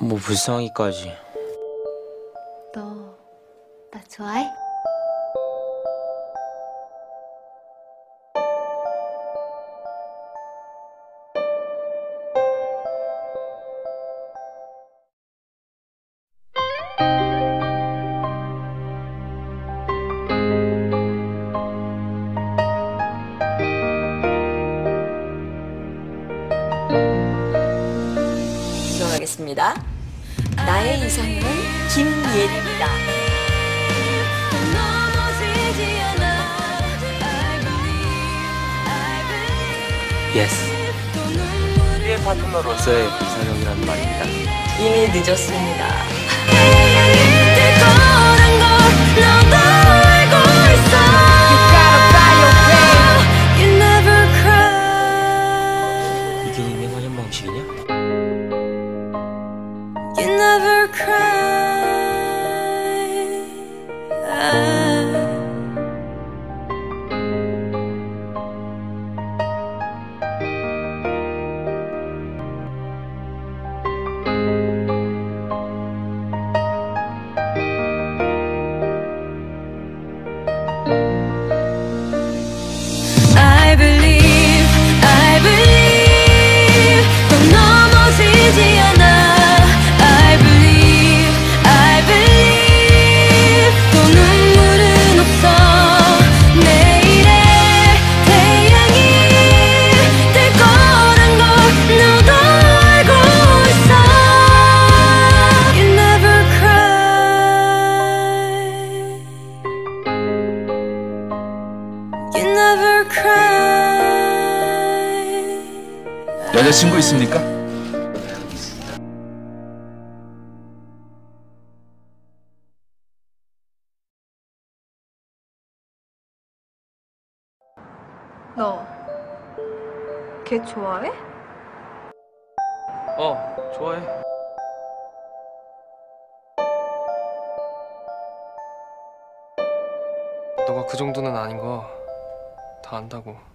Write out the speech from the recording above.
뭐 불쌍하기까지. 너 나 좋아해? 들어가겠습니다. 나의 이상형은 김예리입니다. Yes. 우리의 파트너로서의 이상형이라는 말입니다. 이미 늦었습니다. You never cry. I believe, I believe, but no more easy enough. 여자친구 있습니까? 너, 걔 좋아해? 어, 좋아해. 너가 그 정도는 아닌 거 다 안다고.